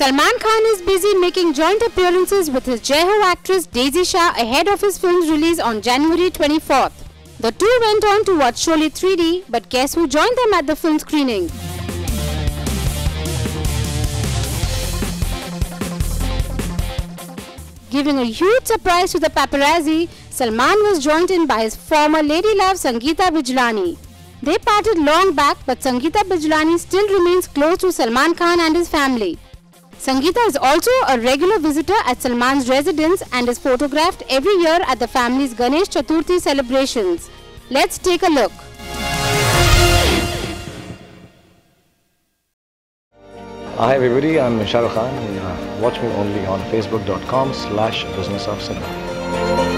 Salman Khan is busy making joint appearances with his Jai Ho actress Daisy Shah ahead of his film's release on January 24th. The two went on to watch Sholay 3D, but guess who joined them at the film screening? Giving a huge surprise to the paparazzi, Salman was joined in by his former lady love Sangeeta Bijlani. They parted long back, but Sangeeta Bijlani still remains close to Salman Khan and his family. Sangeeta is also a regular visitor at Salman's residence and is photographed every year at the family's Ganesh Chaturthi celebrations. Let's take a look. Hi everybody, I'm Shahrukh Khan. Watch me only on facebook.com slash business of cinema.